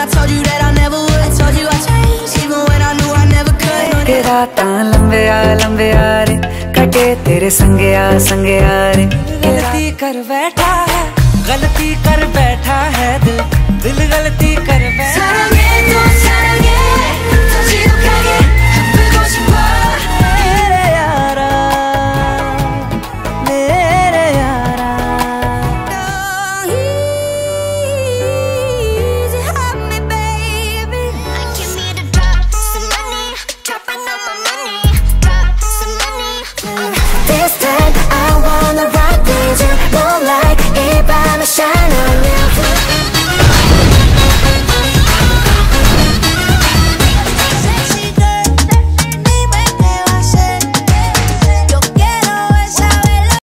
I told you that I never would. I Told you I changed, even when I knew I never could. के रातां लंबे आ लंबे आ रे कटे तेरे संगे आ संगे आ रे गलती कर बैठा है गलती कर बैठा